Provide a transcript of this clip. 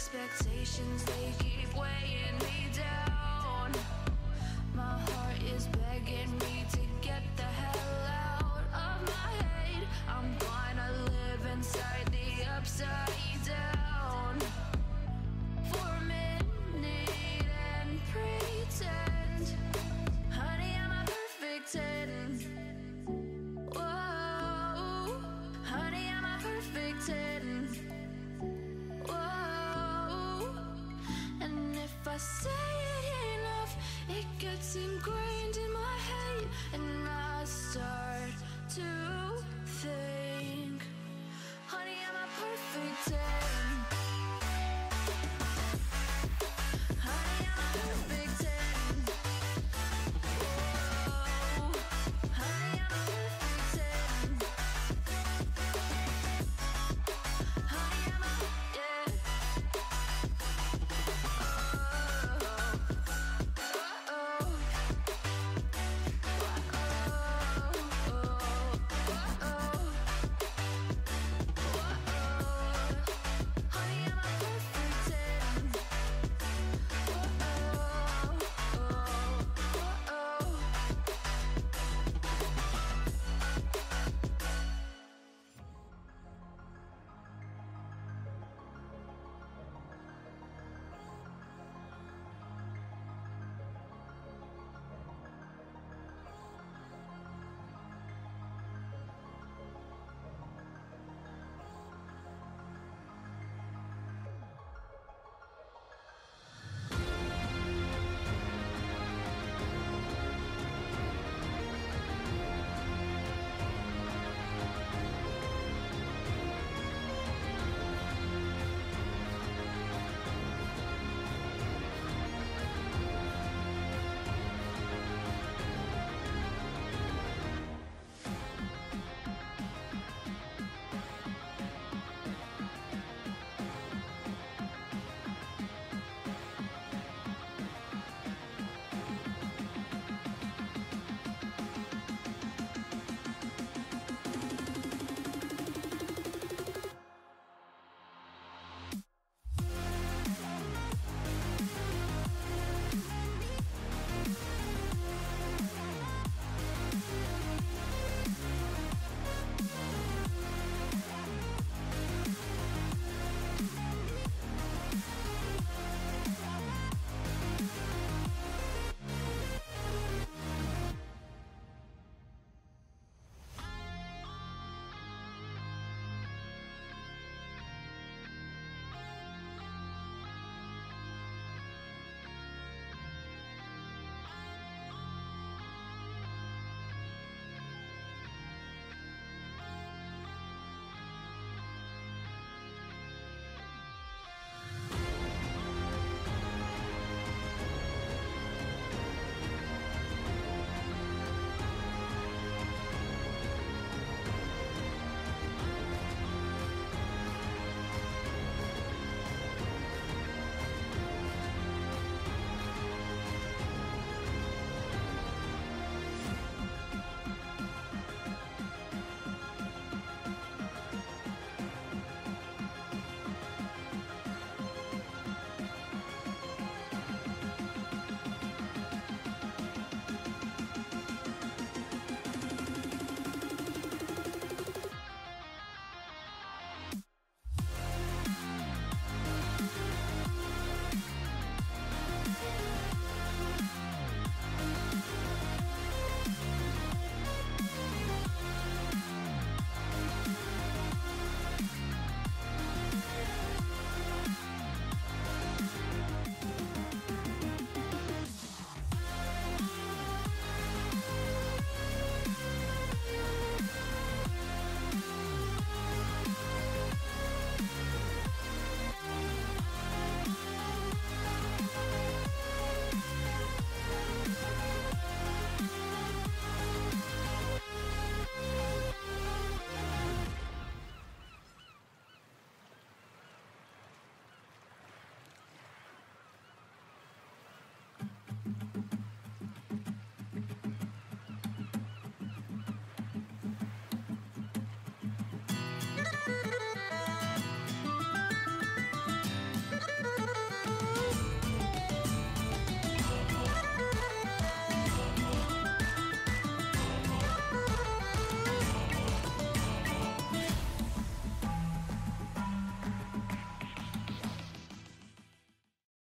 expectations, they keep weighing me down. My heart is begging me to get the hell out of my head. I'm gonna live inside the upside. seem great.